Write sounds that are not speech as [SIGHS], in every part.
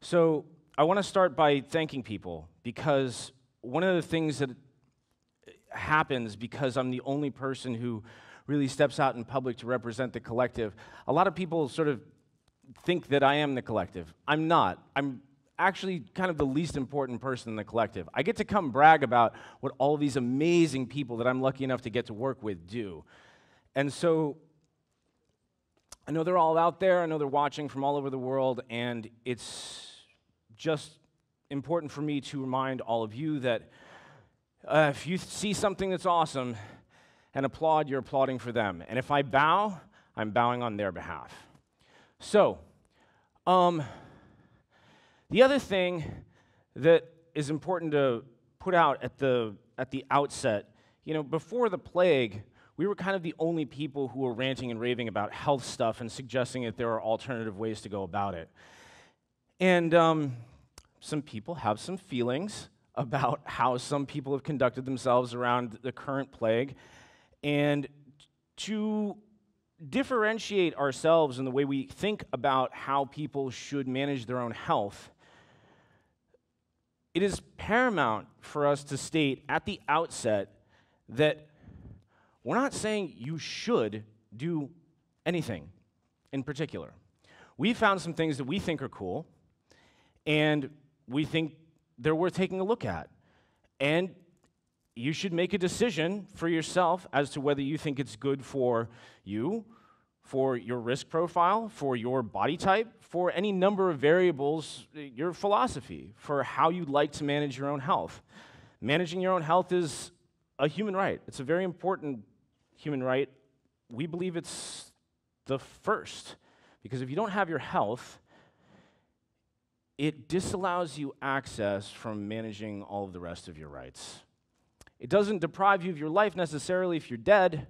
So I want to start by thanking people because one of the things that happens because I'm the only person who really steps out in public to represent the collective, a lot of people sort of think that I am the collective. I'm not. I'm actually kind of the least important person in the collective. I get to come brag about what all these amazing people that I'm lucky enough to get to work with do. And so I know they're all out there, I know they're watching from all over the world, and it's just important for me to remind all of you that uh, if you see something that's awesome and applaud, you're applauding for them. And if I bow, I'm bowing on their behalf. So, um, the other thing that is important to put out at the, at the outset, you know, before the plague, we were kind of the only people who were ranting and raving about health stuff and suggesting that there are alternative ways to go about it. And um, some people have some feelings about [LAUGHS] how some people have conducted themselves around the current plague. And to differentiate ourselves in the way we think about how people should manage their own health, it is paramount for us to state at the outset that we're not saying you should do anything in particular. We found some things that we think are cool, and we think they're worth taking a look at. And you should make a decision for yourself as to whether you think it's good for you, for your risk profile, for your body type, for any number of variables, your philosophy, for how you'd like to manage your own health. Managing your own health is a human right, it's a very important human right. We believe it's the first. Because if you don't have your health, it disallows you access from managing all of the rest of your rights. It doesn't deprive you of your life necessarily if you're dead,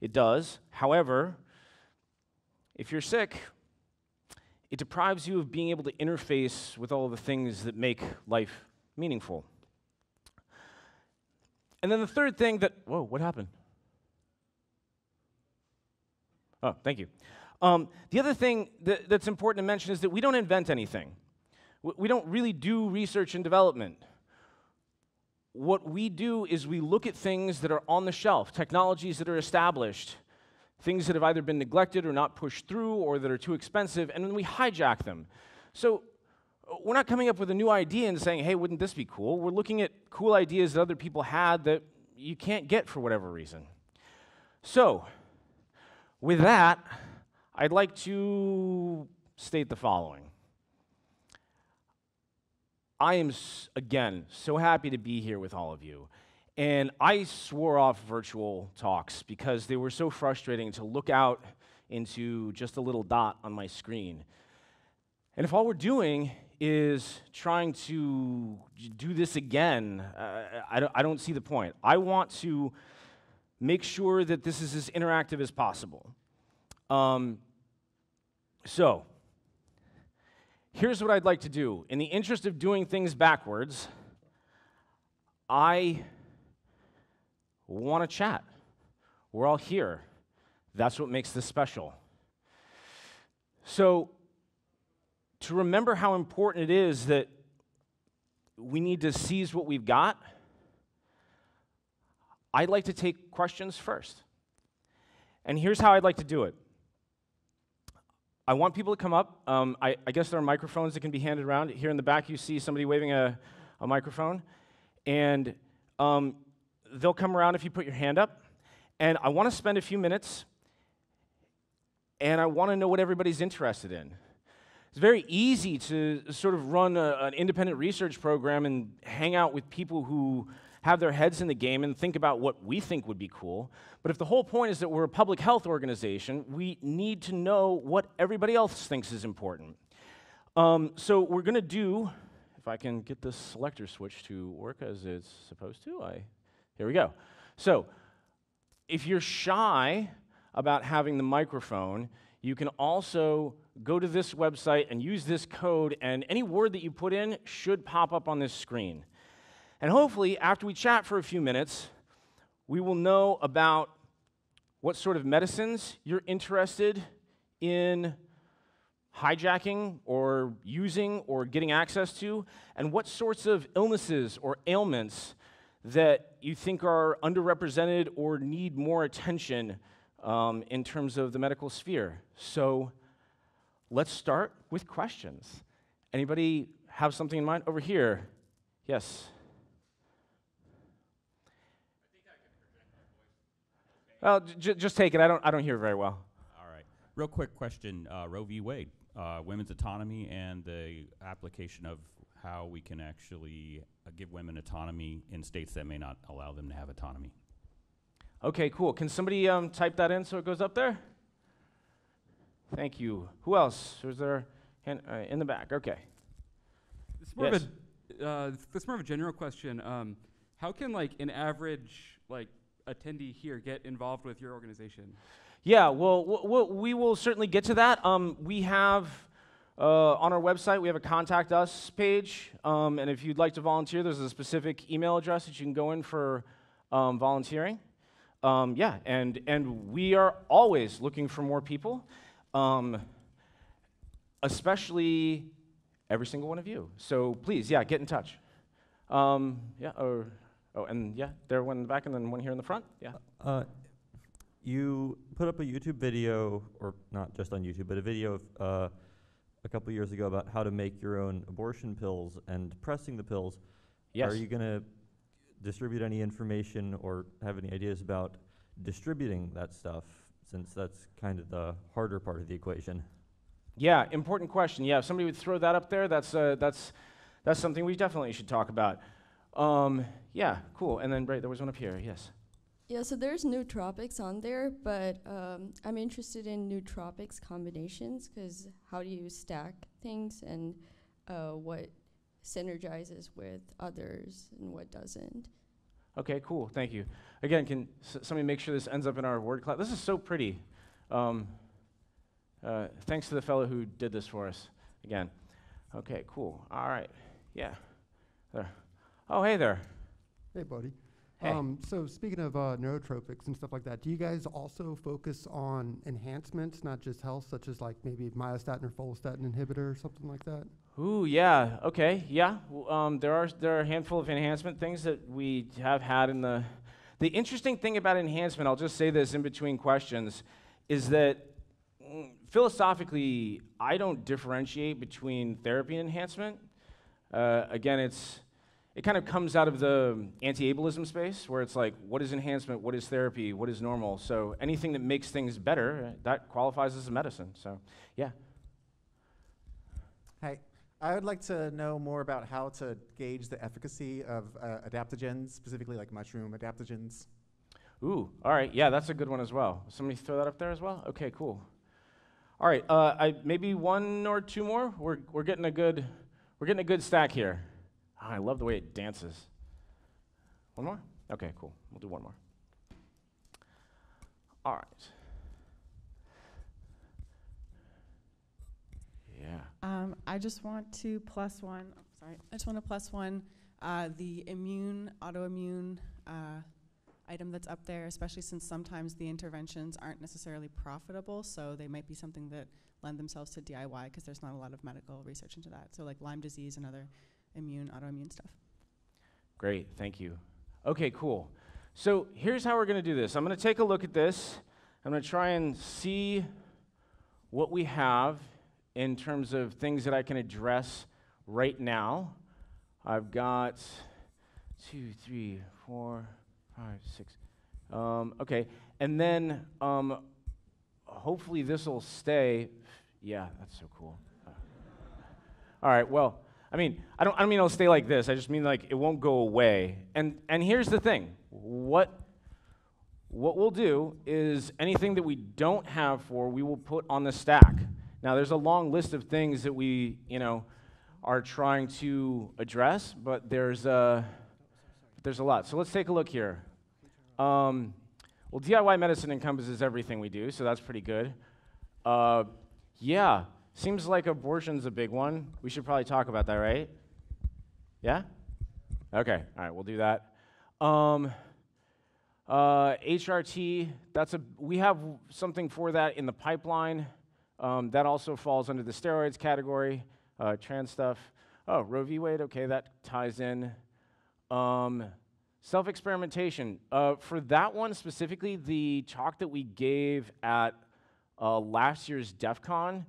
it does. However, if you're sick, it deprives you of being able to interface with all of the things that make life meaningful. And then the third thing that, whoa, what happened? Oh, thank you. Um, the other thing that, that's important to mention is that we don't invent anything. We don't really do research and development. What we do is we look at things that are on the shelf, technologies that are established, things that have either been neglected or not pushed through or that are too expensive, and then we hijack them. So uh, we're not coming up with a new idea and saying, hey, wouldn't this be cool? We're looking at cool ideas that other people had that you can't get for whatever reason. So, with that, I'd like to state the following. I am, again, so happy to be here with all of you. And I swore off virtual talks because they were so frustrating to look out into just a little dot on my screen. And if all we're doing is trying to do this again, uh, I, don't, I don't see the point. I want to make sure that this is as interactive as possible. Um, so, here's what I'd like to do. In the interest of doing things backwards, I want to chat. We're all here. That's what makes this special. So, to remember how important it is that we need to seize what we've got, I'd like to take questions first. And here's how I'd like to do it I want people to come up. Um, I, I, guess there are microphones that can be handed around. Here in the back, you see somebody waving a, a microphone. And um, they'll come around if you put your hand up. And I want to spend a few minutes, and I want to know what everybody's interested in. It's very easy to sort of run a, an independent research program and hang out with people who have their heads in the game and think about what we think would be cool. But if the whole point is that we're a public health organization, we need to know what everybody else thinks is important. Um, so we're going to do, if I can get this selector switch to work as it's supposed to, I, here we go. So if you're shy about having the microphone, you can also go to this website and use this code, and any word that you put in should pop up on this screen. And hopefully, after we chat for a few minutes, we will know about what sort of medicines you're interested in hijacking or using or getting access to, and what sorts of illnesses or ailments that you think are underrepresented or need more attention um, in terms of the medical sphere. So let's start with questions. Anybody have something in mind? Over here. Yes. Well, j- just take it. I don't, I don't hear very well. All right. Real quick question uh, Roe v. Wade, uh, women's autonomy and the application of how we can actually uh, give women autonomy in states that may not allow them to have autonomy. Okay, cool. Can somebody um, type that in so it goes up there? Thank you. Who else? Is there? Hand, uh, in the back. Okay. It's more Yes. of a uh, it's more of a general question. Um, how can like an average like attendee here get involved with your organization? Yeah, well, w- w- we will certainly get to that. Um, we have uh, on our website, we have a contact us page. Um, and if you'd like to volunteer, there's a specific email address that you can go in for um, volunteering. Um, yeah, and, and we are always looking for more people, um, especially every single one of you. So please, yeah, get in touch. Um, yeah, or, oh, and yeah, there one in the back and then one here in the front. Yeah. Uh, you put up a YouTube video, or not just on YouTube, but a video of, uh, a couple years ago about how to make your own abortion pills and pressing the pills. Yes. Are you going to distribute any information or have any ideas about distributing that stuff, since that's kind of the harder part of the equation? Yeah, important question. Yeah, if somebody would throw that up there, that's, uh, that's, that's something we definitely should talk about. Um, yeah, cool. And then, right, there was one up here. Yes. Yeah, so there's nootropics on there, but um, I'm interested in nootropics combinations because how do you stack things and uh, what synergizes with others and what doesn't? Okay, cool. Thank you. Again, can s- somebody make sure this ends up in our word cloud? This is so pretty. Um, uh, thanks to the fellow who did this for us. Again. Okay, cool. All right. Yeah. There. Oh, hey there. Hey, buddy. Hey. Um, so speaking of uh, neurotropics and stuff like that, do you guys also focus on enhancements, not just health, such as like maybe myostatin or follistatin inhibitor or something like that? Ooh, yeah. Okay, yeah. W- Um, there are there are a handful of enhancement things that we have had in the. The interesting thing about enhancement, I'll just say this in between questions, is that mm, philosophically, I don't differentiate between therapy and enhancement. Uh, again, it's it kind of comes out of the anti-ableism space, where it's like, what is enhancement? What is therapy? What is normal? So anything that makes things better, uh, that qualifies as a medicine. So, yeah. Hi. I would like to know more about how to gauge the efficacy of uh, adaptogens, specifically like mushroom adaptogens. Ooh, all right. Yeah, that's a good one as well. Somebody throw that up there as well? Okay, cool. All right, uh, I, maybe one or two more. We're, we're getting a good we're getting a good stack here. Ah, I love the way it dances. One more? Okay, cool. We'll do one more. All right. Yeah. Um, I just want to plus one. oh, sorry, I just want to plus one uh, the immune autoimmune uh, item that's up there, especially since sometimes the interventions aren't necessarily profitable, so they might be something that lend themselves to DIY because there's not a lot of medical research into that. So like Lyme disease and other immune autoimmune stuff. Great, thank you. Okay, cool. So here's how we're going to do this. I'm going to take a look at this. I'm going to try and see what we have in terms of things that I can address right now. I've got two, three, four, five, six. Um, okay, and then um, hopefully this will stay. Yeah, that's so cool. All right, well, I mean, I don't, I don't mean it'll stay like this. I just mean like it won't go away. And, and here's the thing what, what we'll do is anything that we don't have for, we will put on the stack. Now, there's a long list of things that we, you know, are trying to address, but there's a, there's a lot. So let's take a look here. Um, well, DIY medicine encompasses everything we do, so that's pretty good. Uh, yeah, seems like abortion's a big one. We should probably talk about that, right? Yeah? Okay, all right, we'll do that. Um, uh, HRT, that's a, we have something for that in the pipeline. Um, that also falls under the steroids category, uh, trans stuff. Oh, Roe v. Wade, okay, that ties in. Um, Self experimentation. Uh, for that one specifically, the talk that we gave at uh, last year's DEF CON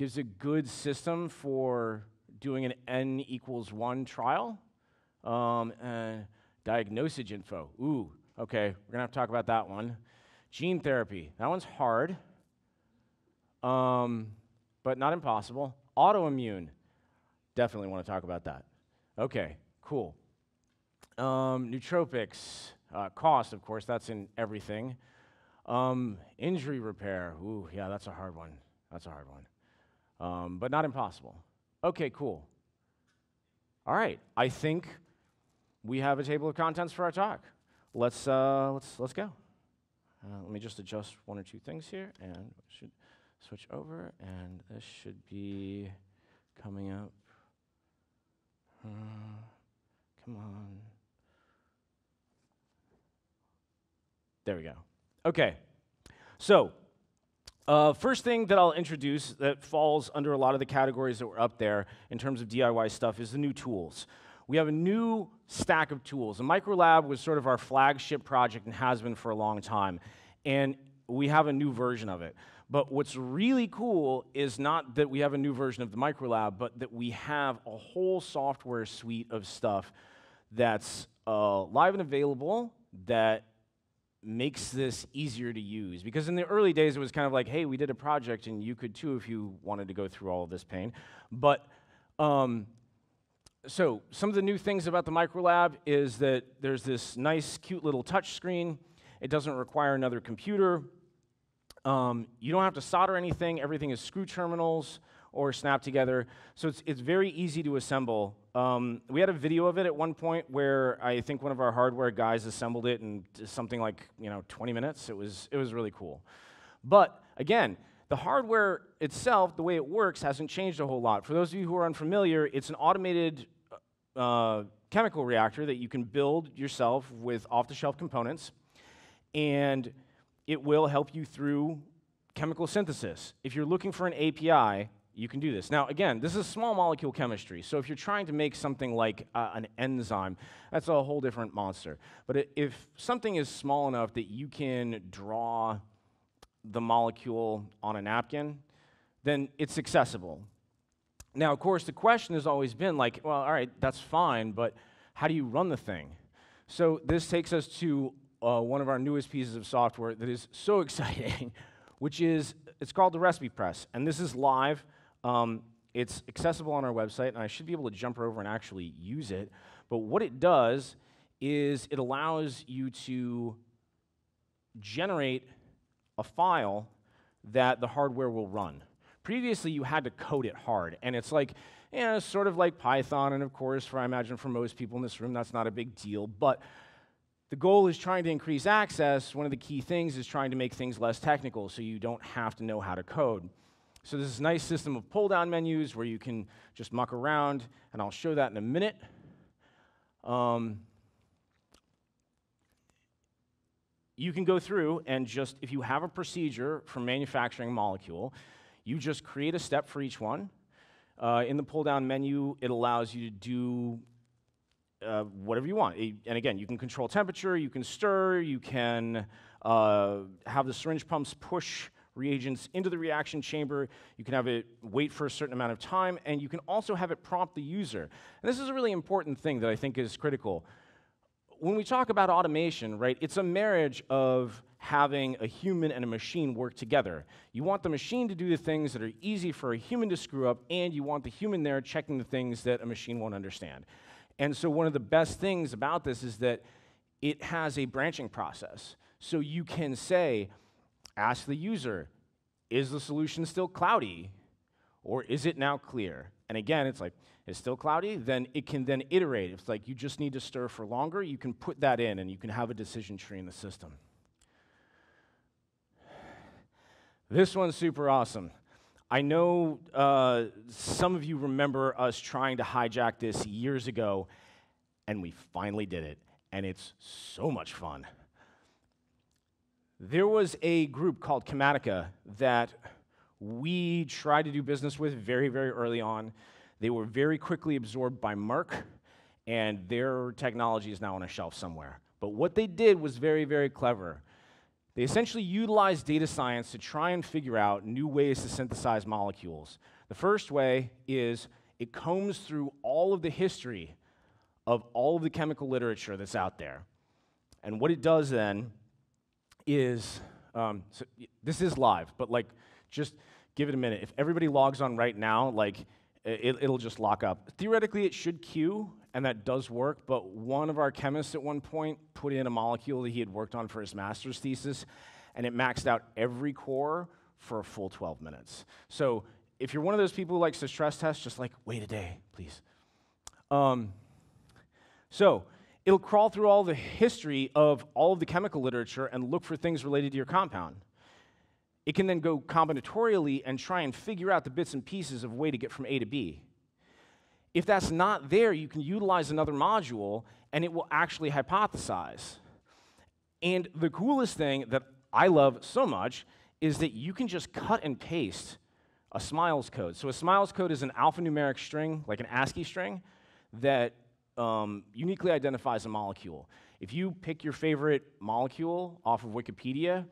gives a good system for doing an n equals 1 trial. Um, and diagnosage info. Ooh, okay, we're gonna have to talk about that one. Gene therapy. That one's hard, um, but not impossible. Autoimmune. Definitely want to talk about that. Okay, cool. Um, nootropics, uh, cost, of course, that's in everything. Um, injury repair, ooh, yeah, that's a hard one. That's a hard one. Um, but not impossible. Okay, cool. All right, I think we have a table of contents for our talk. Let's, uh, let's, let's go. Uh, let me just adjust one or two things here, and should switch over, and this should be coming up. Uh, come on. There we go. Okay. So, uh, first thing that I'll introduce that falls under a lot of the categories that were up there in terms of DIY stuff is the new tools. We have a new stack of tools. The Microlab was sort of our flagship project and has been for a long time. And we have a new version of it. But what's really cool is not that we have a new version of the Microlab, but that we have a whole software suite of stuff that's uh, live and available that makes this easier to use. Because in the early days, it was kind of like, hey, we did a project and you could too if you wanted to go through all of this pain. But um, so some of the new things about the Microlab is that there's this nice, cute little touch screen. It doesn't require another computer. Um, you don't have to solder anything. Everything is screw terminals or snap together. So it's, it's very easy to assemble. Um, we had a video of it at one point where I think one of our hardware guys assembled it in something like you know 20 minutes. It was, it was really cool. But again, the hardware itself, the way it works, hasn't changed a whole lot. For those of you who are unfamiliar, it's an automated uh, chemical reactor that you can build yourself with off the shelf components. And it will help you through chemical synthesis. If you're looking for an API, you can do this. Now, again, this is small molecule chemistry, so if you're trying to make something like uh, an enzyme, that's a whole different monster. But if something is small enough that you can draw the molecule on a napkin, then it's accessible. Now, of course, the question has always been like, well, all right, that's fine, but how do you run the thing? So this takes us to uh, one of our newest pieces of software that is so [LAUGHS] exciting, which is it's called the Recipe Press, and this is live. Um, it's accessible on our website, and I should be able to jump over and actually use it. But what it does is it allows you to generate a file that the hardware will run. Previously, you had to code it hard, and it's like, you know, sort of like Python, and of course, for I imagine for most people in this room, that's not a big deal. But the goal is trying to increase access. One of the key things is trying to make things less technical so you don't have to know how to code. So there's this nice system of pull-down menus where you can just muck around, and I'll show that in a minute. Um, you can go through and just, if you have a procedure for manufacturing a molecule, you just create a step for each one. Uh, in the pull-down menu, it allows you to do uh, whatever you want. And again, you can control temperature, you can stir, you can uh, have the syringe pumps push reagents into the reaction chamber. You can have it wait for a certain amount of time, and you can also have it prompt the user. And this is a really important thing that I think is critical. When we talk about automation, right, it's a marriage of having a human and a machine work together. You want the machine to do the things that are easy for a human to screw up, and you want the human there checking the things that a machine won't understand. And so, one of the best things about this is that it has a branching process. So, you can say, ask the user, is the solution still cloudy? Or is it now clear? And again, it's like, it's still cloudy, then it can then iterate. It's like you just need to stir for longer, you can put that in and you can have a decision tree in the system. This one's super awesome. I know uh, some of you remember us trying to hijack this years ago, and we finally did it, and it's so much fun. There was a group called Chematica that we tried to do business with very, very early on. They were very quickly absorbed by Merck, and their technology is now on a shelf somewhere. But what they did was very, very clever. They essentially utilized data science to try and figure out new ways to synthesize molecules. The first way is it combs through all of the history of all of the chemical literature that's out there. And what it does then is um, so this is live, but like just give it a minute. If everybody logs on right now, like it, it'll just lock up. Theoretically, it should queue, and that does work, but one of our chemists at one point put in a molecule that he had worked on for his master's thesis, and it maxed out every core for a full 12 minutes. So if you're one of those people who likes to stress test, just like wait a day, please. Um, so it'll crawl through all the history of all of the chemical literature and look for things related to your compound. It can then go combinatorially and try and figure out the bits and pieces of a way to get from A to B. If that's not there, you can utilize another module and it will actually hypothesize. And the coolest thing that I love so much is that you can just cut and paste a SMILES code. So a SMILES code is an alphanumeric string, like an ASCII string, that um, uniquely identifies a molecule. If you pick your favorite molecule off of Wikipedia,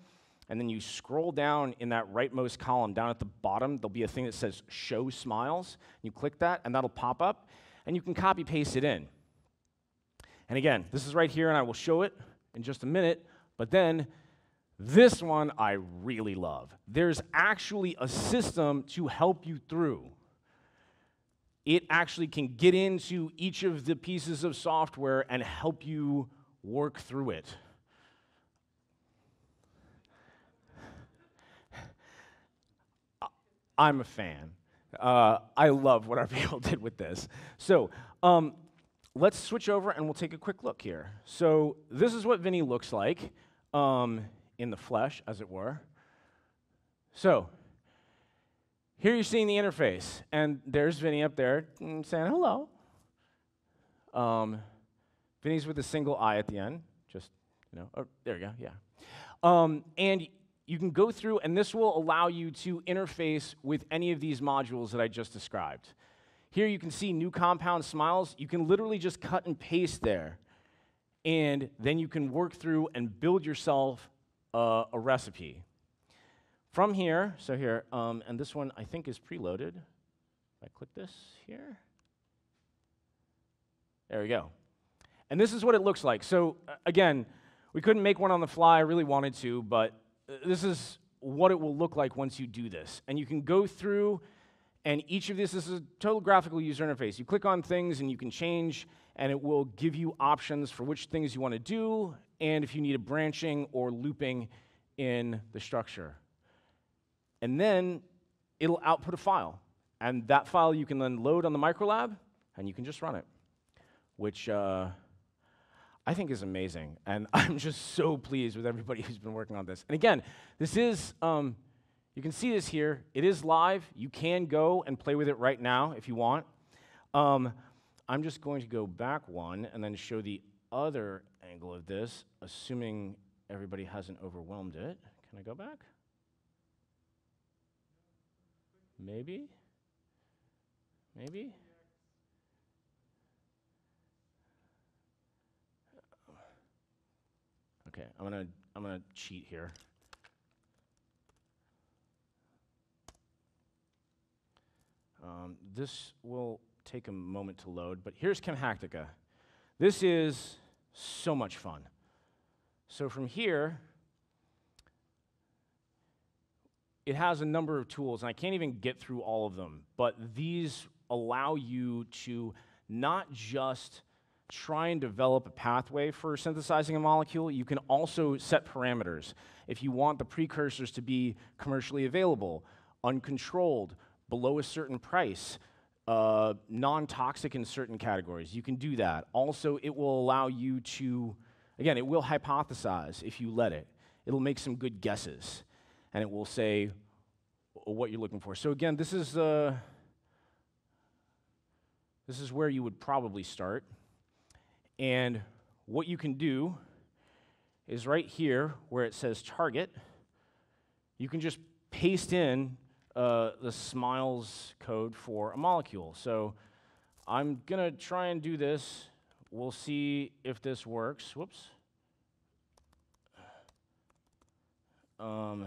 and then you scroll down in that rightmost column, down at the bottom, there'll be a thing that says Show SMILES. You click that, and that'll pop up, and you can copy paste it in. And again, this is right here, and I will show it in just a minute, but then this one I really love. There's actually a system to help you through. It actually can get into each of the pieces of software and help you work through it. I'm a fan. Uh, I love what our [LAUGHS] people did with this. So um, let's switch over and we'll take a quick look here. So this is what Vinny looks like um, in the flesh, as it were. So here you're seeing the interface, and there's Vinny up there mm, saying hello. Um, Vinny's with a single I at the end. Just, you know, oh, there you go, yeah. Um, and you can go through, and this will allow you to interface with any of these modules that I just described. Here you can see new compound SMILES. You can literally just cut and paste there. And then you can work through and build yourself uh, a recipe. From here, so here, um, and this one I think is preloaded. If I click this here, there we go. And this is what it looks like. So, uh, again, we couldn't make one on the fly, I really wanted to, but this is what it will look like once you do this. And you can go through, and each of this, this is a total graphical user interface. You click on things and you can change, and it will give you options for which things you want to do, and if you need a branching or looping in the structure. And then it'll output a file. And that file you can then load on the Microlab, and you can just run it, which. Uh, I think is amazing. And [LAUGHS] I'm just so pleased with everybody [LAUGHS] who's been working on this. And again, this is, um, you can see this here. It is live. You can go and play with it right now if you want. Um, I'm just going to go back one and then show the other angle of this, assuming everybody hasn't overwhelmed it. Can I go back? Maybe? Maybe? Okay, I'm gonna I'm gonna cheat here. Um, this will take a moment to load, but here's ChemHactica. This is so much fun. So from here, it has a number of tools, and I can't even get through all of them, but these allow you to not just try and develop a pathway for synthesizing a molecule, you can also set parameters. If you want the precursors to be commercially available, uncontrolled, below a certain price, uh, non toxic in certain categories, you can do that. Also, it will allow you to, again, it will hypothesize if you let it. It'll make some good guesses, and it will say what you're looking for. So, again, this is, uh, this is where you would probably start. And what you can do is right here where it says target, you can just paste in uh, the SMILES code for a molecule. So I'm going to try and do this. We'll see if this works. Whoops. Um,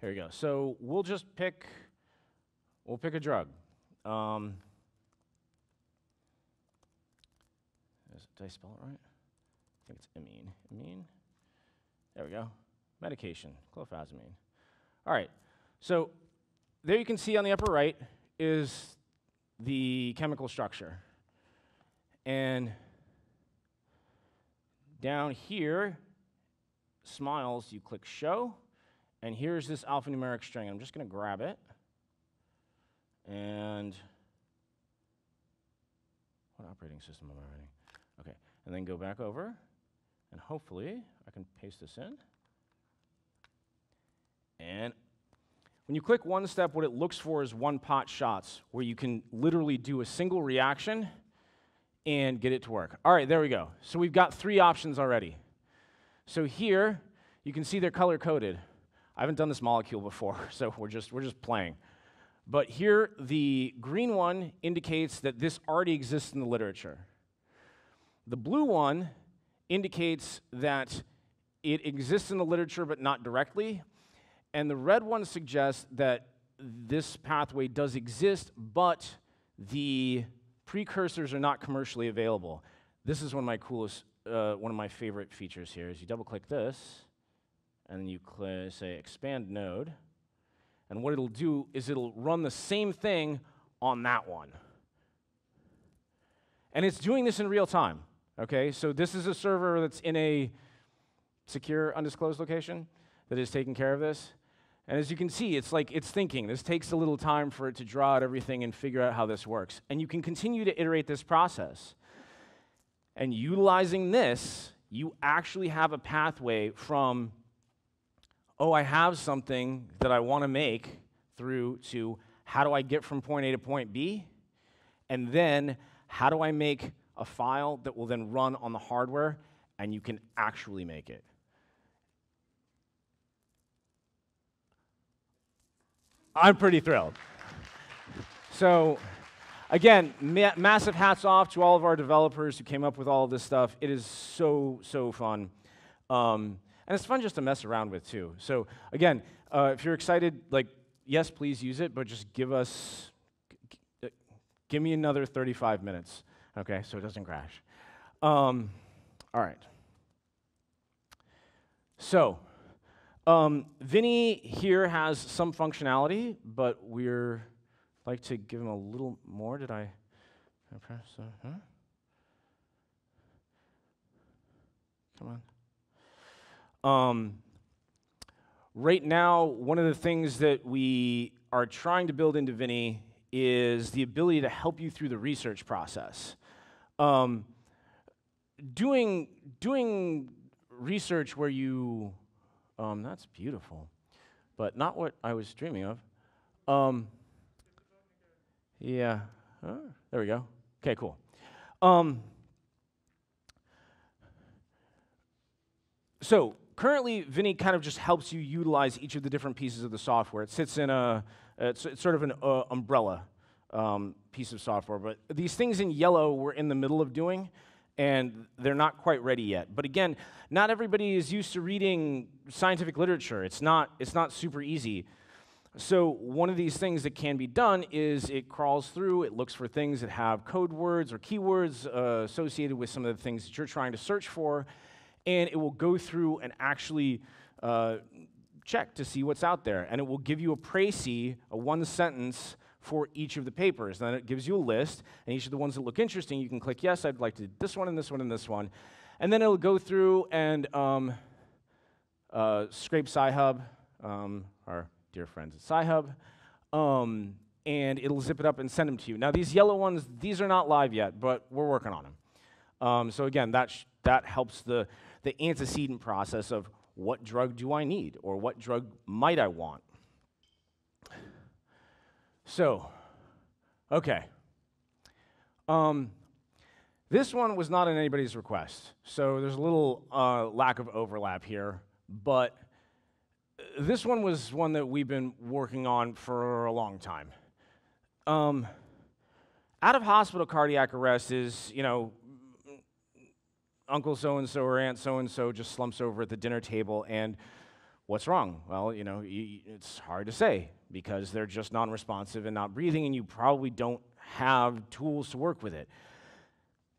here we go. So we'll just pick, we'll pick a drug. Um, is- did I spell it right? I think it's amine. Amine. There we go. Medication, clofazimine. All right. So there you can see on the upper right is the chemical structure. And down here, smiles, you click show, and here's this alphanumeric string. I'm just going to grab it. And what operating system am I running? Okay, and then go back over, and hopefully I can paste this in. And when you click one step, what it looks for is one pot shots, where you can literally do a single reaction and get it to work. All right, there we go. So we've got three options already. So here, you can see they're color coded. I haven't done this molecule before, [LAUGHS] so we're just, we're just playing. But here, the green one indicates that this already exists in the literature. The blue one indicates that it exists in the literature but not directly. And the red one suggests that this pathway does exist, but the precursors are not commercially available. This is one of my coolest, uh, one of my favorite features here is you double click this, and then you say expand node. And what it'll do is it'll run the same thing on that one. And it's doing this in real time. Okay, so this is a server that's in a secure, undisclosed location that is taking care of this. And as you can see, it's like it's thinking. This takes a little time for it to draw out everything and figure out how this works. And you can continue to iterate this process. And utilizing this, you actually have a pathway from, oh, I have something that I want to make, through to how do I get from point A to point B? And then how do I make a file that will then run on the hardware and you can actually make it? I'm pretty thrilled. So, again, ma- massive hats off to all of our developers who came up with all of this stuff. It is so, so fun. Um, and it's fun just to mess around with, too. So, again, uh, if you're excited, like, yes, please use it, but just give us, g- give me another 35 minutes, okay, so it doesn't crash. Um, all right. So, um, Vinny here has some functionality, but we're like to give him a little more. Did I, did I press? Uh, huh? Come on. Um, right now, one of the things that we are trying to build into Vinny is the ability to help you through the research process. Um, doing doing research where you um, that's beautiful, but not what I was dreaming of. Um, yeah, there we go. Okay, cool. Um, so currently, Vinny kind of just helps you utilize each of the different pieces of the software. It sits in a, it's, it's sort of an uh, umbrella um, piece of software. But these things in yellow we're in the middle of doing, and they're not quite ready yet. But again, not everybody is used to reading scientific literature. It's not, it's not super easy. So, one of these things that can be done is it crawls through, it looks for things that have code words or keywords uh, associated with some of the things that you're trying to search for, and it will go through and actually uh, check to see what's out there. And it will give you a précis, a one sentence for each of the papers. And Then it gives you a list, and each of the ones that look interesting, you can click yes, I'd like to do this one and this one and this one. And then it'll go through and um, uh, scrape Sci-Hub, um, our dear friends at Sci-Hub, um, and it'll zip it up and send them to you. Now, these yellow ones, these are not live yet, but we're working on them. Um, so again, that, that helps the, the antecedent process of what drug do I need or what drug might I want. So, okay. Um, this one was not in anybody's request, so there's a little uh, lack of overlap here, but this one was one that we've been working on for a long time. Um, out of hospital cardiac arrest is, you know, Uncle so and so or Aunt so and so just slumps over at the dinner table and what's wrong? Well, you know, y- it's hard to say because they're just non responsive and not breathing, and you probably don't have tools to work with it.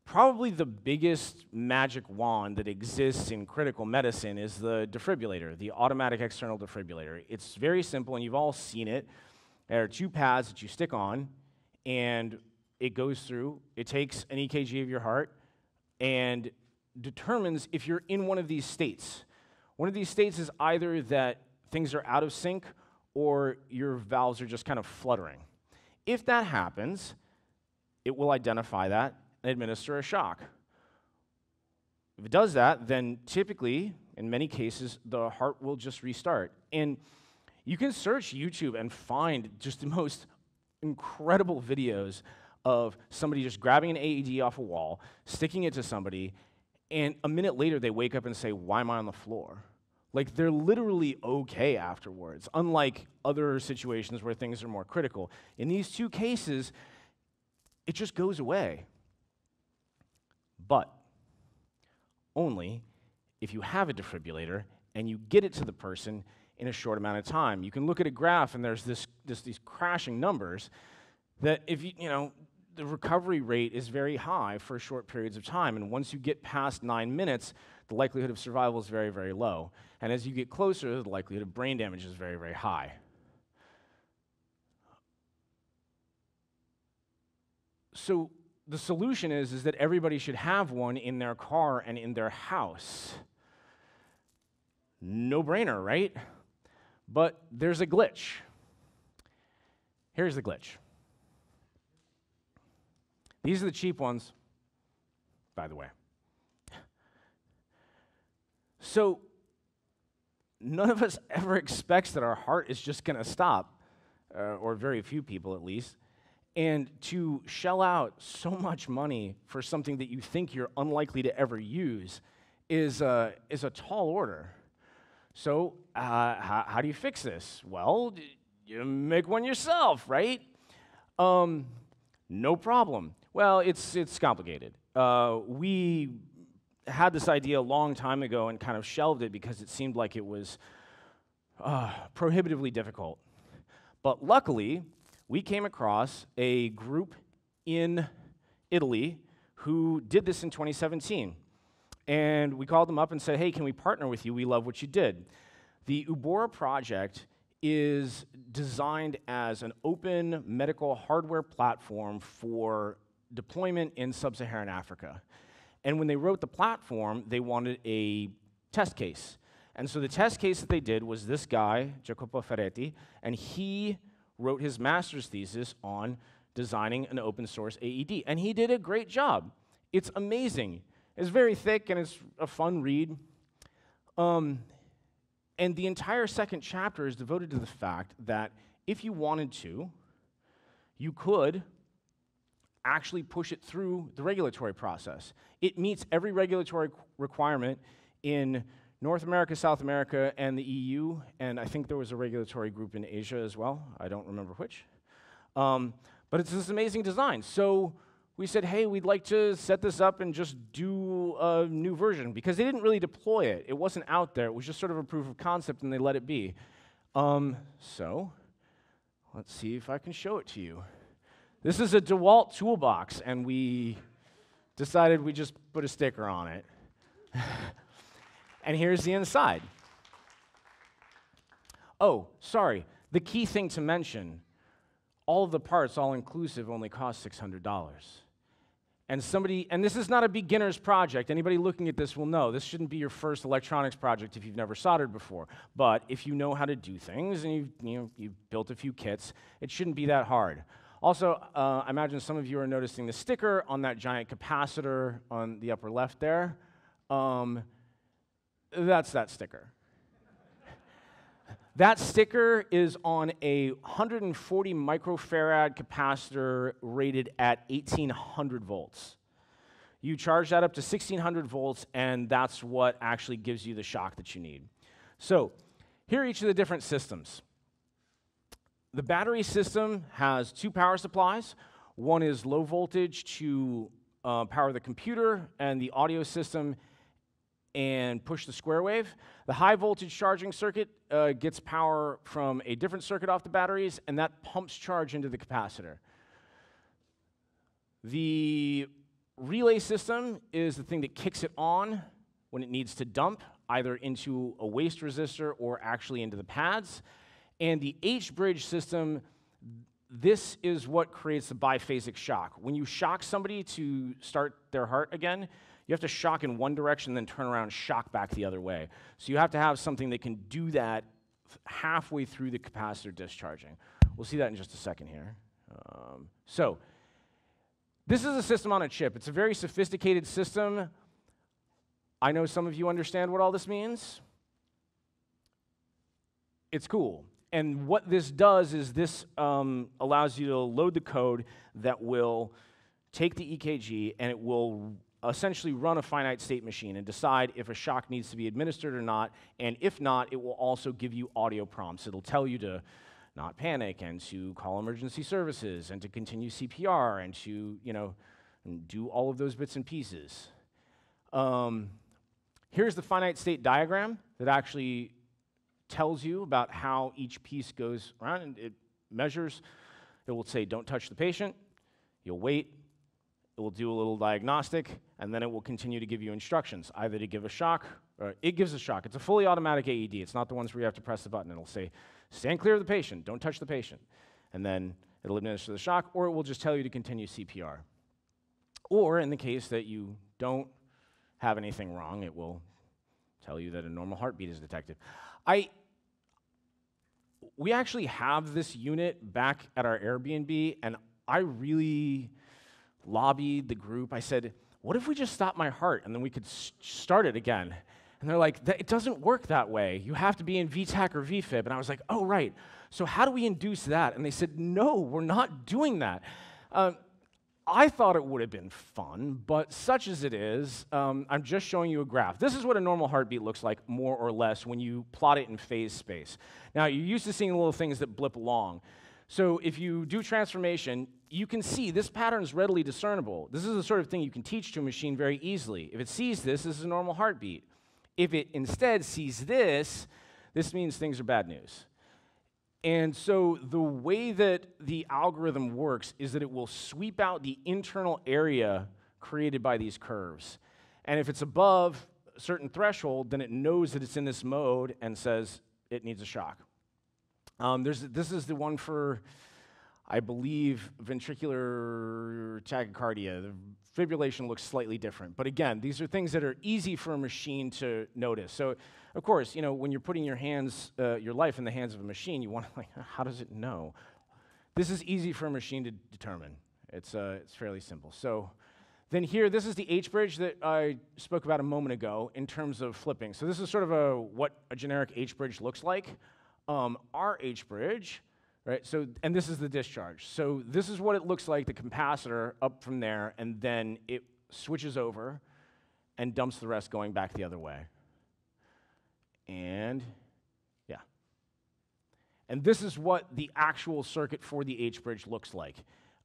Probably the biggest magic wand that exists in critical medicine is the defibrillator, the automatic external defibrillator. It's very simple, and you've all seen it. There are two pads that you stick on, and it goes through, it takes an EKG of your heart, and determines if you're in one of these states. One of these states is either that things are out of sync or your valves are just kind of fluttering. If that happens, it will identify that and administer a shock. If it does that, then typically, in many cases, the heart will just restart. And you can search YouTube and find just the [LAUGHS] most incredible videos of somebody just grabbing an AED off a wall, sticking it to somebody, and a minute later they wake up and say, Why am I on the floor? Like they're literally okay afterwards, unlike other situations where things are more critical. In these two cases, it just goes away. But only if you have a defibrillator and you get it to the person in a short amount of time. You can look at a graph and there's this, this these crashing numbers that if you, you know, the recovery rate is very high for short periods of time. And once you get past nine minutes, the likelihood of survival is very, very low. And as you get closer, the likelihood of brain damage is very, very high. So the solution is, is that everybody should have one in their car and in their house. No brainer, right? But there's a glitch. Here's the glitch. These are the cheap ones, by the way. So, none of us ever expects that our heart is just going to stop, uh, or very few people at least. And to shell out so much money for something that you think you're unlikely to ever use is, uh, is a tall order. So, uh, how, how, do you fix this? Well, you make one yourself, right? Um, no problem. Well, it's, it's complicated. Uh, we had this idea a long time ago and kind of shelved it because it seemed like it was uh, prohibitively difficult. But luckily, we came across a group in Italy who did this in 2017. And we called them up and said, hey, can we partner with you? We love what you did. The Ubora project is designed as an open medical hardware platform for deployment in sub Saharan Africa. And when they wrote the platform, they wanted a test case. And so the test case that they did was this guy, Jacopo Ferretti, and he wrote his master's thesis on designing an open source AED. And he did a great job. It's amazing. It's very thick and it's a fun read. Um, and the entire second chapter is devoted to the fact that if you wanted to, you could actually push it through the regulatory process. It meets every regulatory requirement in North America, South America, and the EU, and I think there was a regulatory group in Asia as well. I don't remember which. Um, but it's this amazing design. So we said, hey, we'd like to set this up and just do a new version because they didn't really deploy it. It wasn't out there. It was just sort of a proof of concept, and they let it be. Um, so let's see if I can show it to you. This is a DeWalt toolbox, and we decided we just put a sticker on it. [LAUGHS] and here's the inside. Oh, sorry. The key thing to mention all of the parts, all inclusive, only cost $600. And somebody, and this is not a beginner's project. Anybody looking at this will know this shouldn't be your first electronics project if you've never soldered before. But if you know how to do things and you've, you know, you've built a few kits, it shouldn't be that hard. Also, uh, I imagine some of you are noticing the sticker on that giant capacitor on the upper left there. Um, that's that sticker. [LAUGHS] that sticker is on a 140 microfarad capacitor rated at 1800 volts. You charge that up to 1600 volts, and that's what actually gives you the shock that you need. So, Here are each of the different systems. The battery system has two power supplies. One is low voltage to uh, power the computer and the audio system and push the square wave. The high voltage charging circuit uh, gets power from a different circuit off the batteries, and that pumps charge into the capacitor. The relay system is the thing that kicks it on when it needs to dump, either into a waste resistor or actually into the pads. And the H bridge system, this is what creates the biphasic shock. When you shock somebody to start their heart again, you have to shock in one direction, then turn around and shock back the other way. So you have to have something that can do that halfway through the capacitor discharging. We'll see that in just a second here. Um, so, this is a system on a chip. It's a very sophisticated system. I know some of you understand what all this means. It's cool. And what this does is this um, allows you to load the code that will take the EKG and it will essentially run a finite state machine and decide if a shock needs to be administered or not. And if not, it will also give you audio prompts. It'll tell you to not panic and to call emergency services and to continue CPR and to, you know, do all of those bits and pieces. Um, here's the finite state diagram that actually tells you about how each piece goes around and it measures. It will say, don't touch the patient. You'll wait. It will do a little diagnostic, and then it will continue to give you instructions, either to give a shock, or it gives a shock. It's a fully automatic AED. It's not the ones where you have to press the button. It'll say, stand clear of the patient, don't touch the patient. And then it'll administer the shock, or it will just tell you to continue CPR. Or in the case that you don't have anything wrong, it will tell you that a normal heartbeat is detected. I we actually have this unit back at our Airbnb, and I really lobbied the group. I said, What if we just stop my heart and then we could s- start it again? And they're like, It doesn't work that way. You have to be in V-tach or VFib. And I was like, Oh, right. So how do we induce that? And they said, No, we're not doing that. Um, I thought it would have been fun, but such as it is, um, I'm just showing you a graph. This is what a normal heartbeat looks like, more or less, when you plot it in phase space. Now, you're used to seeing little things that blip along. So if you do transformation, you can see this pattern is readily discernible. This is the sort of thing you can teach to a machine very easily. If it sees this, this is a normal heartbeat. If it instead sees this, this means things are bad news. And so the way that the algorithm works is that it will sweep out the internal area created by these curves. And if it's above a certain threshold, then it knows that it's in this mode and says it needs a shock. Um, this is the one for, I believe, ventricular tachycardia. The fibrillation looks slightly different. But again, these are things that are easy for a machine to notice. So, of course, you know, when you're putting your hands, uh, your life in the hands of a machine, you want to, [LAUGHS] like, how does it know? This is easy for a machine to determine. It's, uh, it's fairly simple. So, then here, this is the H bridge that I spoke about a moment ago in terms of flipping. So this is sort of a what a generic H bridge looks like. Um, our H bridge, right? So and this is the discharge. So this is what it looks like, the capacitor up from there, and then it switches over and dumps the rest going back the other way. And yeah. And this is what the actual circuit for the H bridge looks like.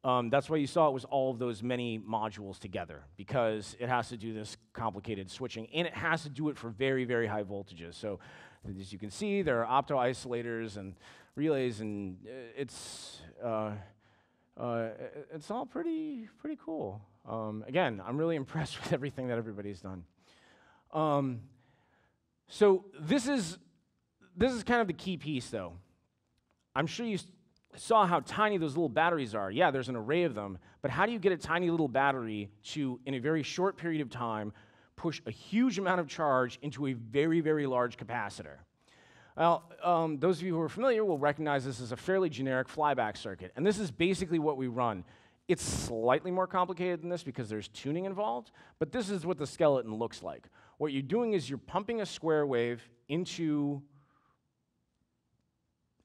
Um, that's why you saw it was all of those many modules together because it has to do this complicated switching and it has to do it for very, very high voltages. So, as you can see, there are opto isolators and relays, and uh, it's uh, uh, it's all pretty pretty cool. Um, again, I'm really [LAUGHS] impressed with everything that everybody's done. Um, so this is this is kind of the key piece, though. I'm sure you saw how tiny those little batteries are. Yeah, there's an array of them, but how do you get a tiny little battery to, in a very short period of time, push a huge amount of charge into a very, very large capacitor? Well, um, those of you who are familiar will recognize this as a fairly generic flyback circuit, and this is basically what we run. It's slightly more complicated than this because there's tuning involved, but this is what the skeleton looks like. What you're doing is you're pumping a square wave into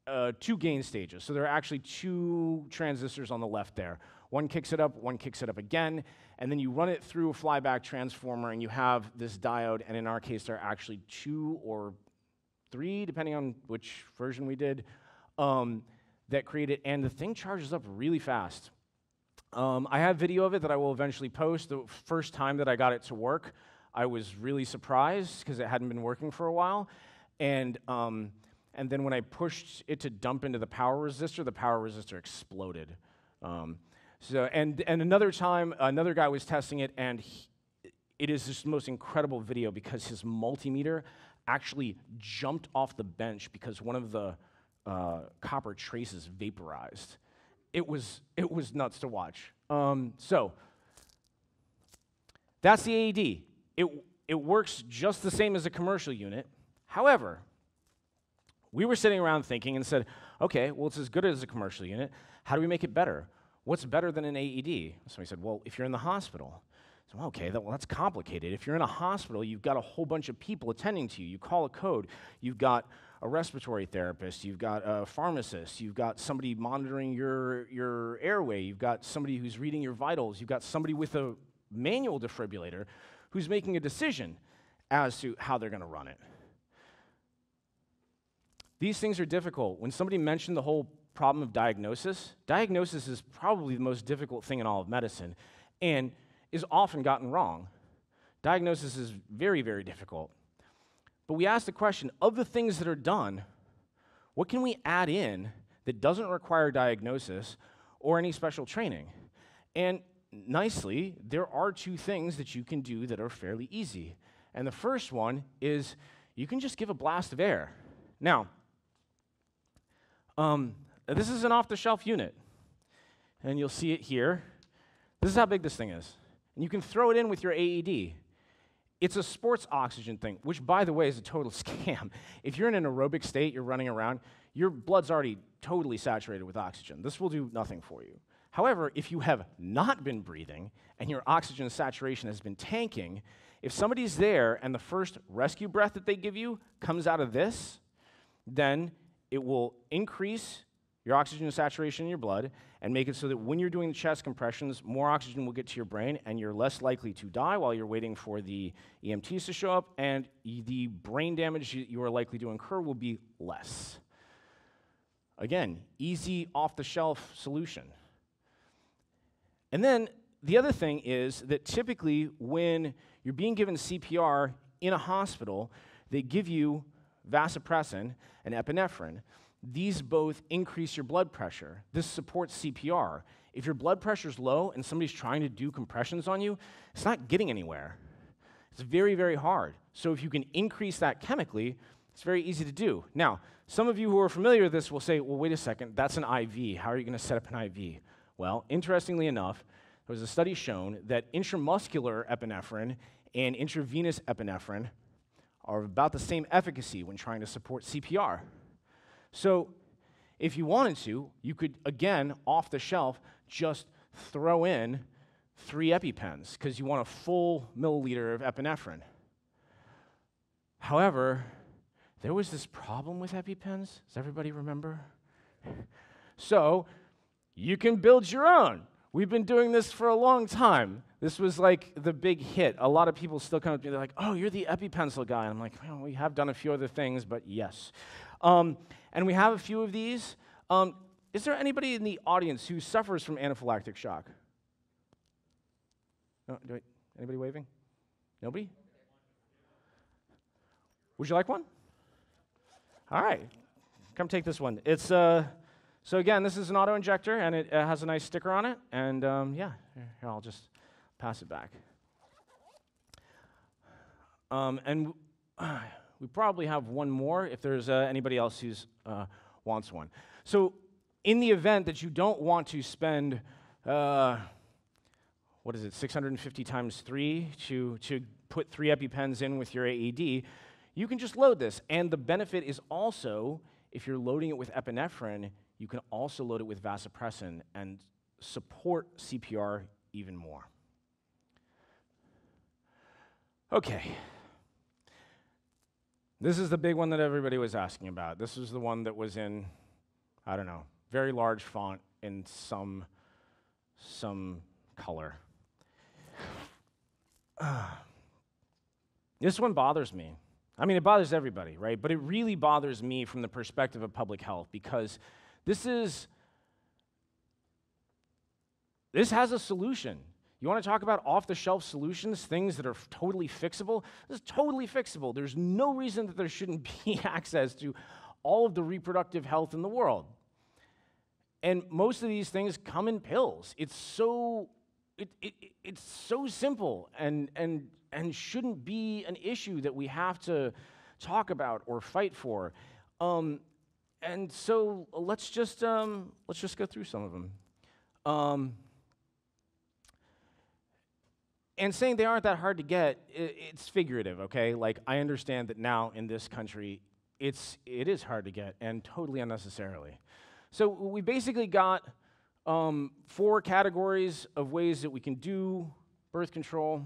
uh, two gain stages. So there are actually two transistors on the left there. One kicks it up, one kicks it up again, and then you run it through a flyback transformer, and you have this diode. And in our case, there are actually two or three, depending on which version we did, um, that created, and the thing charges up really fast. Um, I have video of it that I will eventually post. The first time that I got it to work, I was really surprised because it hadn't been working for a while. And, um, and then when I pushed it to dump into the power resistor, the power resistor exploded. Um, so, and, and another time, another guy was testing it, and he, it is the most incredible video because his multimeter actually jumped off the bench because one of the uh, copper traces vaporized. It was, it was nuts to watch. Um, so, that's the AED. It, it works just the same as a commercial unit. However, we were sitting around thinking and said, okay, well, it's as good as a commercial unit. How do we make it better? What's better than an AED? Somebody said, well, if you're in the hospital, so, okay, that, well, that's complicated. If you're in a hospital, you've got a whole bunch of people attending to you. You call a code. You've got a respiratory therapist. You've got a pharmacist. You've got somebody monitoring your, your airway. You've got somebody who's reading your vitals. You've got somebody with a manual defibrillator who's making a decision as to how they're going to run it. These things are difficult. When somebody mentioned the whole problem of diagnosis, diagnosis is probably the most difficult thing in all of medicine. And is often gotten wrong. Diagnosis is very, very difficult. But we ask the question of the things that are done, what can we add in that doesn't require diagnosis or any special training? And nicely, there are two things that you can do that are fairly easy. And the first one is you can just give a blast of air. Now, um, this is an off the shelf unit, and you'll see it here. This is how big this thing is and you can throw it in with your AED. It's a sports oxygen thing, which, by the way, is a total [LAUGHS] scam. If you're in an aerobic state, you're running around, your blood's already totally saturated with oxygen. This will do nothing for you. However, if you have not been breathing and your oxygen saturation has been tanking, if somebody's there and the first rescue breath that they give you comes out of this, then it will increase your oxygen saturation in your blood and make it so that when you're doing the chest compressions, more oxygen will get to your brain and you're less likely to die while you're waiting for the EMTs to show up, and the brain damage you are likely to incur will be less. Again, easy off the shelf solution. And then the other thing is that typically when you're being given CPR in a hospital, they give you vasopressin and epinephrine. These both increase your blood pressure. This supports CPR. If your blood pressure is low and somebody's trying to do compressions on you, it's not getting anywhere. It's very, very hard. So if you can increase that chemically, it's very easy to do. Now, some of you who are familiar with this will say, well, wait a second, that's an IV. How are you going to set up an IV? Well, interestingly enough, there was a study shown that intramuscular epinephrine and intravenous epinephrine are about the same efficacy when trying to support CPR. So, if you wanted to, you could, again, off the shelf, just throw in three EpiPens because you want a full milliliter of epinephrine. However, there was this problem with EpiPens. Does everybody remember? so, you can build your own. We've been doing this for a long time. This was like the big hit. A lot of people still come up to me, they're like, oh, you're the EpiPencil guy. And I'm like, well, we have done a few other things, but yes. Um, and we have a few of these. Um, is there anybody in the audience who suffers from anaphylactic shock? No, I, anybody waving? Nobody? Would you like one? All right, come take this one. It's uh, so again, this is an auto injector, and it uh, has a nice sticker on it. And um, yeah, here, here, I'll just pass it back. Um, and [SIGHS] we probably have one more if there's uh, anybody else who uh, wants one. So, in the event that you don't want to spend, uh, what is it, 650 times three to, to put three EpiPens in with your AED, you can just load this. And the benefit is also, if you're loading it with epinephrine, you can also load it with vasopressin and support CPR even more. Okay. This is the big one that everybody was asking about. This is the one that was in, I don't know, very large font in some, some color. [SIGHS] this one bothers me. I mean, it bothers everybody, right? But it really bothers me from the perspective of public health because this is this has a solution. You want to talk about off the shelf solutions, things that are totally fixable? This is totally fixable. There's no reason that there shouldn't [LAUGHS] be access to all of the reproductive health in the world. And most of these things come in pills. It's so it, it, it's so simple and, and, and shouldn't be an issue that we have to talk about or fight for. Um, and so let's just, um, let's just go through some of them. Um, and saying they aren't that hard to get, i it's figurative, okay? Like, I understand that now in this country, it's, it is hard to get and totally unnecessarily. So we basically got um, four categories of ways that we can do birth control,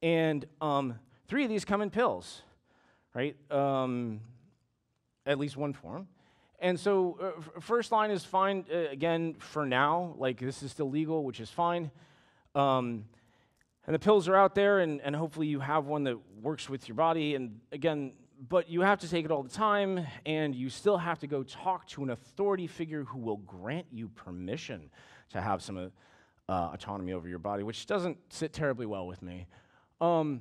and um, three of these come in pills, right? At least one form. And so, uh, first line is fine, uh, again, for now. Like, this is still legal, which is fine. Um, and the pills are out there, and, and hopefully, you have one that works with your body. And again, but you have to take it all the time, and you still have to go talk to an authority figure who will grant you permission to have some uh, uh, autonomy over your body, which doesn't sit terribly well with me. Um,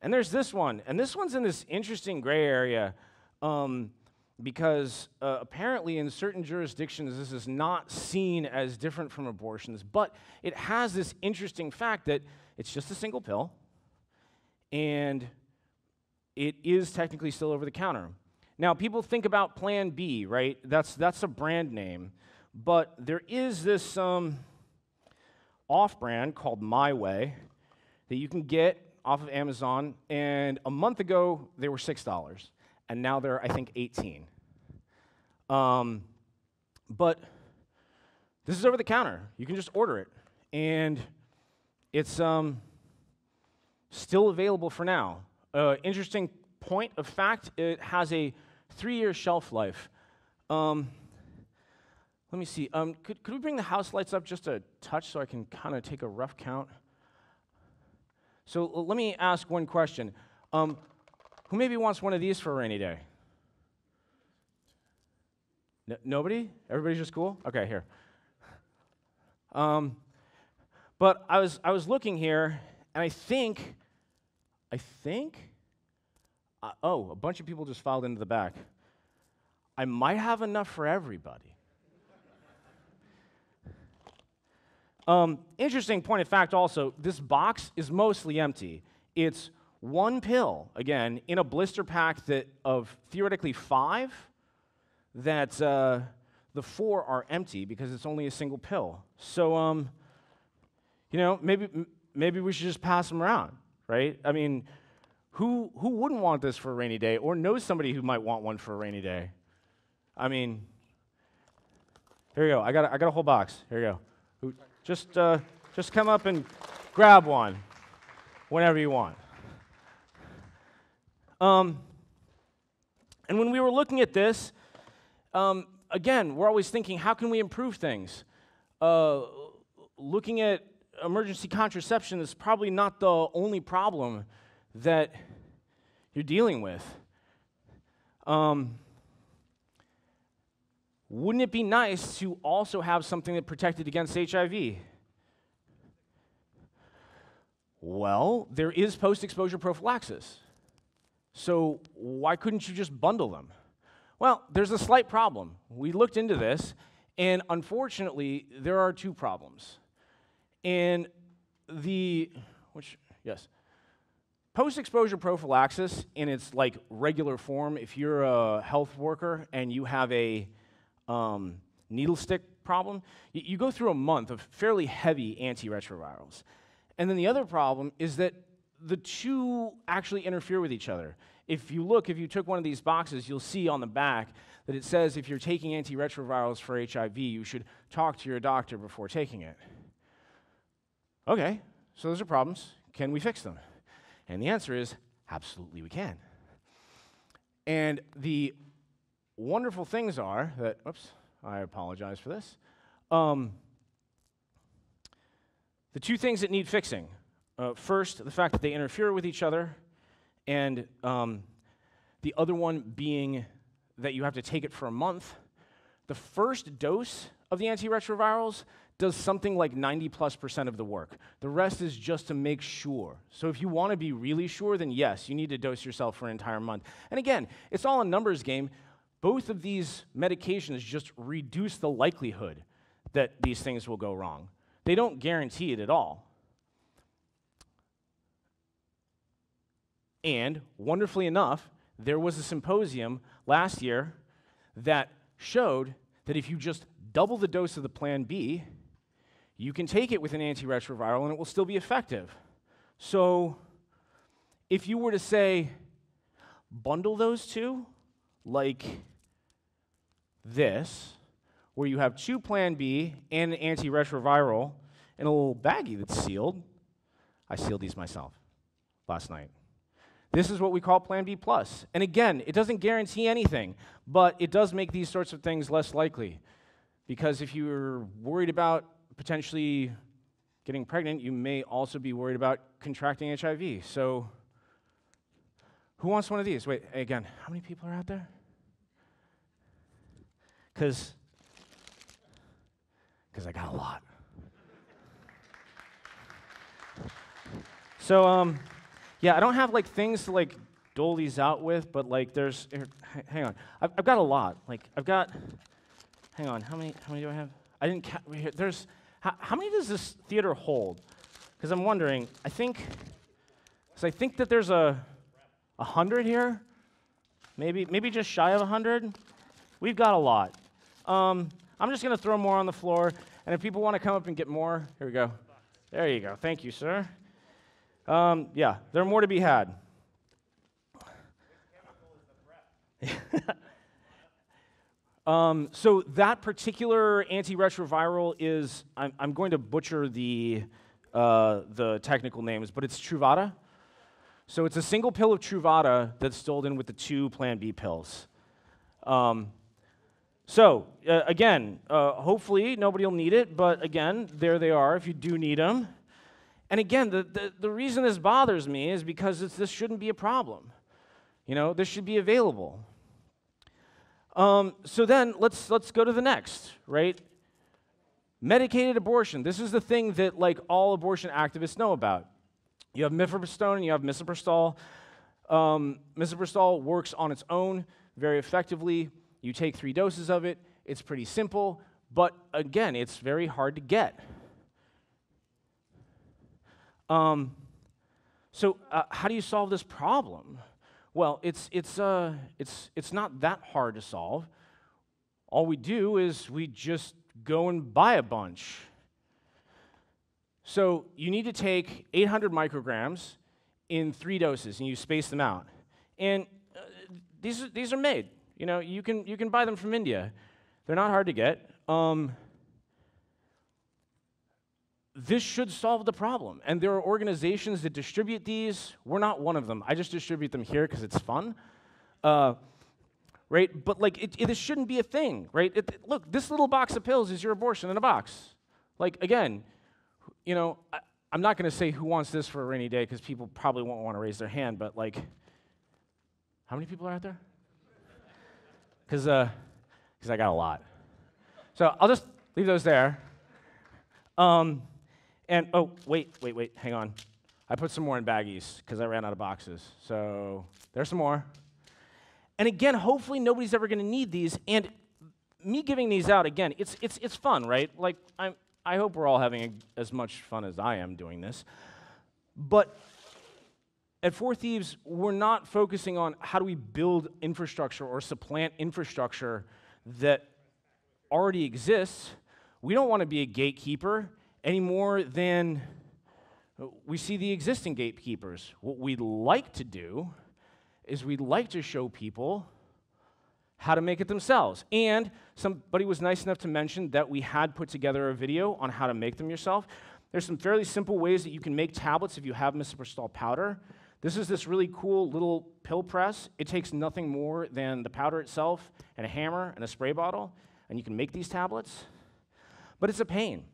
and there's this one, and this one's in this interesting gray area um, because uh, apparently in certain jurisdictions this is not seen as different from abortions, but it has this interesting fact that it's just a single pill, and it is technically still over the counter. Now, people think about Plan B, right? That's, that's a brand name. But there is this um, off brand called My Way that you can get off of Amazon. And a month ago, they were $6. And now they're, I think, 18 um, But this is over the counter. You can just order it. And it's um, still available for now. Uh, interesting point of fact it has a three year shelf life. Um, let me see. Um, could, could we bring the house lights up just a touch so I can kind of take a rough count? So let me ask one question. Um, who maybe wants one of these for a rainy day? Nobody? Everybody's just cool? Okay, here. Um, but I was, I was looking here, and I think, I think, uh, oh, a bunch of people just filed into the back. I might have enough for everybody. Um, interesting point of fact also, this box is mostly empty. It's one pill, again, in a blister pack that of theoretically five, that uh, the four are empty because it's only a single pill. So, um, you know, maybe, maybe we should just pass them around, right? I mean, who, who wouldn't want this for a rainy day or knows somebody who might want one for a rainy day? I mean, here you go. I got a, I got a whole box. Here you go. Just, uh, just come up and grab one whenever you want. Um, and when we were looking at this, um, again, we're always thinking, how can we improve things? Uh, looking at emergency contraception is probably not the only problem that you're dealing with. Um, wouldn't it be nice to also have something that protected against HIV? Well, there is post exposure prophylaxis. So why couldn't you just bundle them? Well, there's a slight problem. We looked into this, and unfortunately, there are two problems. And the, which, yes, post exposure prophylaxis in its like regular form, if you're a health worker and you have a um, needle stick problem, you go through a month of fairly heavy antiretrovirals. And then the other problem is that the two actually interfere with each other. If you look, if you took one of these boxes, you'll see on the back that it says if you're taking antiretrovirals for HIV, you should talk to your doctor before taking it. Okay, so those are problems. Can we fix them? And the answer is absolutely we can. And the wonderful things are that, oops, I apologize for this. Um, the two things that need fixing uh, first, the fact that they interfere with each other, and um, the other one being that you have to take it for a month. The first dose of the antiretrovirals does something like 90 plus percent of the work. The rest is just to make sure. So if you want to be really sure, then yes, you need to dose yourself for an entire month. And again, it's all a numbers game. Both of these medications just reduce the likelihood that these things will go wrong. They don't guarantee it at all. And wonderfully enough, there was a symposium last year that showed that if you just double the dose of the Plan B, you can take it with an antiretroviral and it will still be effective. So, if you were to say, bundle those two, like this, where you have two Plan B and an antiretroviral in a little baggie that's sealed, I sealed these myself last night. This is what we call Plan B plus. And again, it doesn't guarantee anything, but it does make these sorts of things less likely. Because if you're worried about potentially getting pregnant, you may also be worried about contracting HIV. So, who wants one of these? Wait, again, how many people are out there? Because because I got a lot. So, um, yeah, I don't have like things to like dole these out with, but like there's, here, hang on, I've, I've got a lot. Like I've got, hang on, how many, how many do I have? I didn't. Ca- wait, here, there's, how, how many does this theater hold? Because I'm wondering. I think, because I think that there's a, a hundred here, maybe maybe just shy of a hundred. We've got a lot. Um, I'm just gonna throw more on the floor, and if people want to come up and get more, here we go. There you go. Thank you, sir. Um, yeah, there are more to be had. [LAUGHS] um, so that particular antiretroviral is, I'm, I'm going to butcher the, uh, the technical names, but it's Truvada. So it's a single pill of Truvada that's stilled in with the two Plan B pills. Um, so uh, again, uh, hopefully nobody will need it, but again, there they are if you do need them. And again, the, the, the reason this bothers me is because this shouldn't be a problem. You know, this should be available. Um, so then let's, let's go to the next, right? Medicated abortion. This is the thing that like all abortion activists know about. You have mifepristone and you have misoprostol. Um, misoprostol works on its own very effectively. You take three doses of it. It's pretty simple, but again, it's very hard to get. Um, so, uh, how do you solve this problem? Well, it's, it's, uh, it's, it's not that hard to solve. All we do is we just go and buy a bunch. So, you need to take 800 micrograms in three doses and you space them out. And uh, these, are, these are made. You know, you can, you can buy them from India. They're not hard to get. Um, this should solve the problem. And there are organizations that distribute these. We're not one of them. I just distribute them here because it's fun. Uh, right? But like, it, this shouldn't be a thing, right? It, look, this little box of pills is your abortion in a box. Like, again, you know, I, I'm not going to say who wants this for a rainy day because people probably won't want to raise their hand, but like, how many people are out there? Because uh, cause I got a lot. So I'll just leave those there. Um, and oh, wait, wait, wait, hang on. I put some more in baggies because I ran out of boxes. So there's some more. And again, hopefully nobody's ever going to need these. And me giving these out again, it's it's it's fun, right? Like I'm, I hope we're all having a, as much fun as I am doing this. But at Four Thieves, we're not focusing on how do we build infrastructure or supplant infrastructure that already exists. We don't want to be a gatekeeper any more than we see the existing gatekeepers. What we'd like to do is we'd like to show people how to make it themselves. And somebody was nice enough to mention that we had put together a video on how to make them yourself. There's some fairly simple ways that you can make tablets if you have misoprostol powder. This is this really cool little pill press. It takes nothing more than the powder itself and a hammer and a spray bottle, and you can make these tablets. But it's a pain.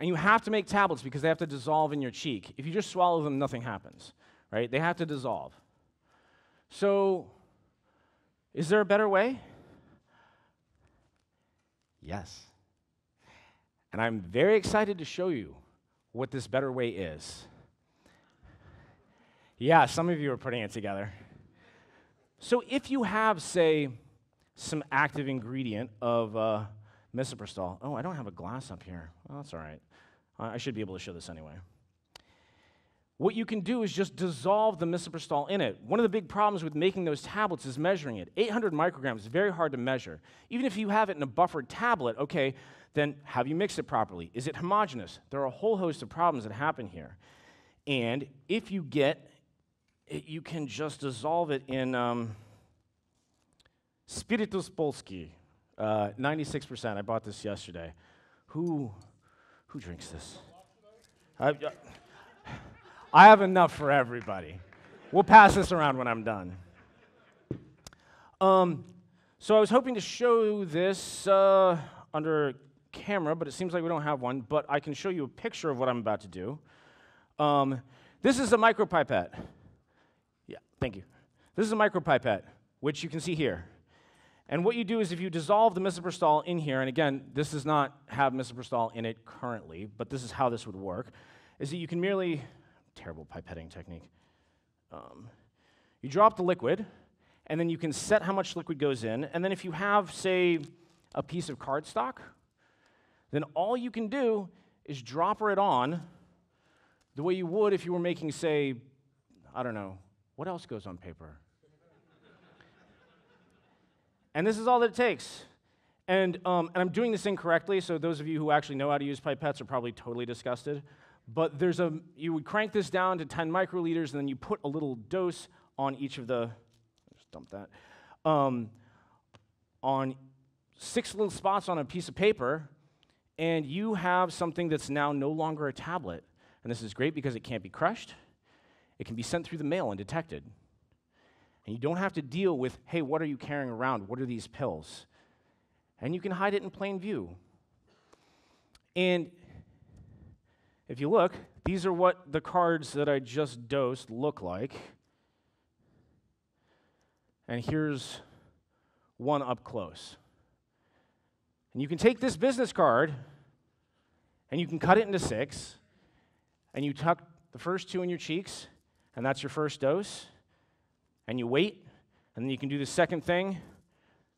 And you have to make tablets because they have to dissolve in your cheek. If you just swallow them, nothing happens, right? They have to dissolve. So, is there a better way? Yes. And I'm very excited to show you what this better way is. Yeah, some of you are putting it together. So, if you have, say, some active ingredient of uh, misoprostol. Oh, I don't have a glass up here. Well, that's all right. I should be able to show this anyway. What you can do is just dissolve the misoprostol in it. One of the big problems with making those tablets is measuring it. 800 micrograms is very hard to measure. Even if you have it in a buffered tablet, okay, then have you mixed it properly? Is it homogeneous? There are a whole host of problems that happen here. And if you get it, you can just dissolve it in um, Spirytus Polski, uh, 96%. I bought this yesterday. Who, who drinks this? I, I have enough for everybody. We'll pass this around when I'm done. Um, so I was hoping to show this uh, under camera, but it seems like we don't have one. But I can show you a picture of what I'm about to do. Um, this is a micropipette. Yeah, thank you. This is a micropipette, which you can see here. And what you do is if you dissolve the misoprostol in here, and again, this does not have misoprostol in it currently, but this is how this would work, is that you can merely terrible pipetting technique. Um, you drop the liquid, and then you can set how much liquid goes in. And then if you have, say, a piece of cardstock, then all you can do is dropper it on the way you would if you were making, say, I don't know, what else goes on paper? And this is all that it takes. And, um, and I'm doing this incorrectly, so those of you who actually know how to use pipettes are probably totally disgusted but there's a, you would crank this down to 10 microliters, and then you put a little dose on each of the, just dump that, um, on six little spots on a piece of paper, and you have something that's now no longer a tablet. And this is great because it can't be crushed, it can be sent through the mail and detected. And you don't have to deal with, hey, what are you carrying around? What are these pills? And you can hide it in plain view. And if you look, these are what the cards that I just dosed look like. And here's one up close. And you can take this business card and you can cut it into six, and you tuck the first two in your cheeks, and that's your first dose. And you wait, and then you can do the second thing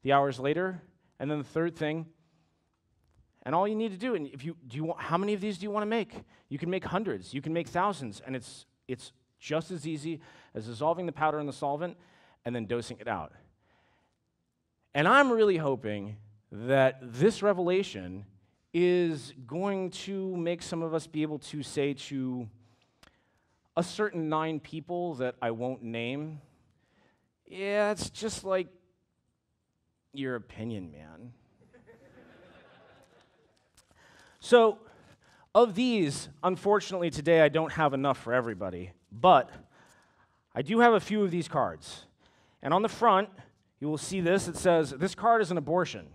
the hours later, and then the third thing and all you need to do, and if you do you want, how many of these do you want to make? You can make hundreds, you can make thousands, and it's it's just as easy as dissolving the powder in the solvent and then dosing it out. And I'm really hoping that this revelation is going to make some of us be able to say to a certain nine people that I won't name, yeah, it's just like your opinion, man. [LAUGHS] So, of these, unfortunately, today I don't have enough for everybody, but I do have a few of these cards. And on the front, you will see this. It says, This card is an abortion.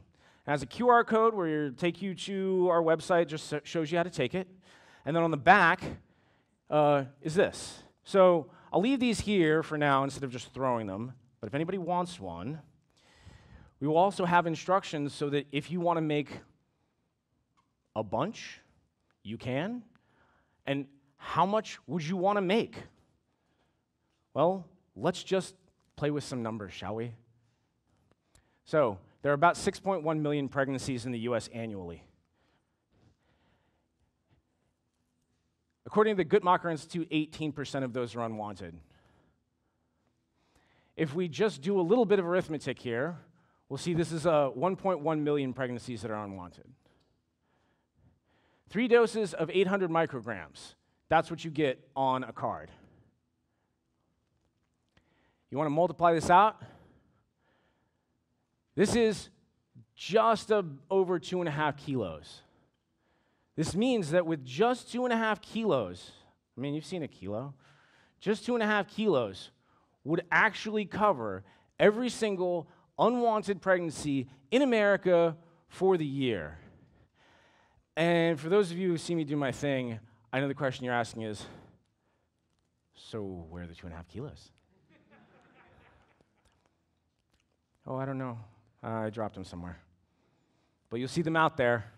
It has a QR code where it take you to our website, just shows you how to take it. And then on the back uh, is this. So I'll leave these here for now instead of just throwing them. But if anybody wants one, we will also have instructions so that if you want to make a bunch? You can. And how much would you want to make? Well, let's just play with some numbers, shall we? So, there are about 6.1 million pregnancies in the US annually. According to the Guttmacher Institute, 18% of those are unwanted. If we just do a little bit of arithmetic here, we'll see this is uh, 1.1 million pregnancies that are unwanted. Three doses of 800 micrograms. That's what you get on a card. You want to multiply this out? This is just a, over two and a half kilos. This means that with just two and a half kilos, I mean, you've seen a kilo, just two and a half kilos would actually cover every single unwanted pregnancy in America for the year. And for those of you who see me do my thing, I know the question you're asking is So, where are the two and a half kilos? [LAUGHS] oh, I don't know. I dropped them somewhere. But you'll see them out there.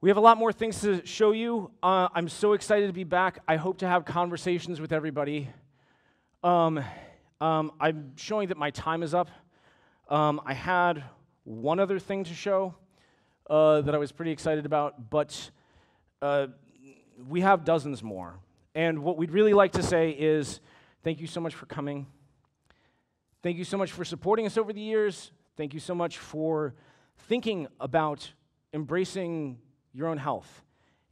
We have a lot more things to show you. Uh, I'm so excited to be back. I hope to have conversations with everybody. Um, um, I'm showing that my time is up. Um, I had one other thing to show uh, that I was pretty excited about, but uh, we have dozens more. And what we'd really like to say is thank you so much for coming. Thank you so much for supporting us over the years. Thank you so much for thinking about embracing your own health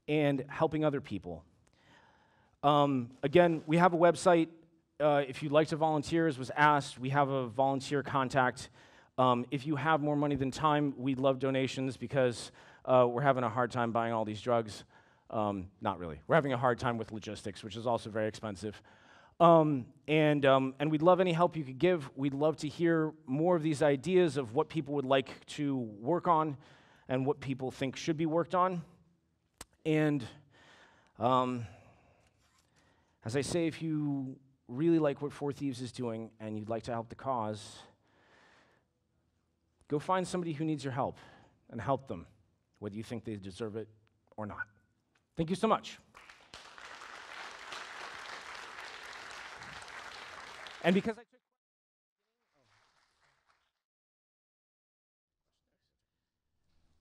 and helping other people. Um, again, we have a website. Uh, if you'd like to volunteer, as was asked, we have a volunteer contact. Um, if you have more money than time, we'd love donations because uh, we're having a hard time buying all these drugs. Um, not really. We're having a hard time with logistics, which is also very expensive. Um, and, um, and we'd love any help you could give. We'd love to hear more of these ideas of what people would like to work on and what people think should be worked on. And um, as I say, if you really like what Four Thieves is doing and you'd like to help the cause, go find somebody who needs your help and help them, whether you think they deserve it or not. Thank you so much. And because I took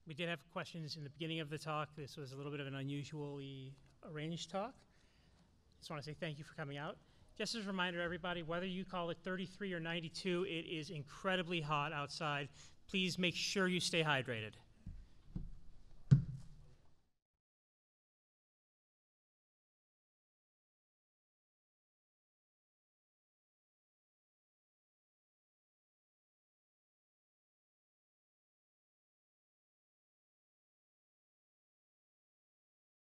We did have questions in the beginning of the talk. This was a little bit of an unusually arranged talk. Just want to say thank you for coming out. Just as a reminder, everybody, whether you call it 33 or 92, it is incredibly hot outside. Please make sure you stay hydrated.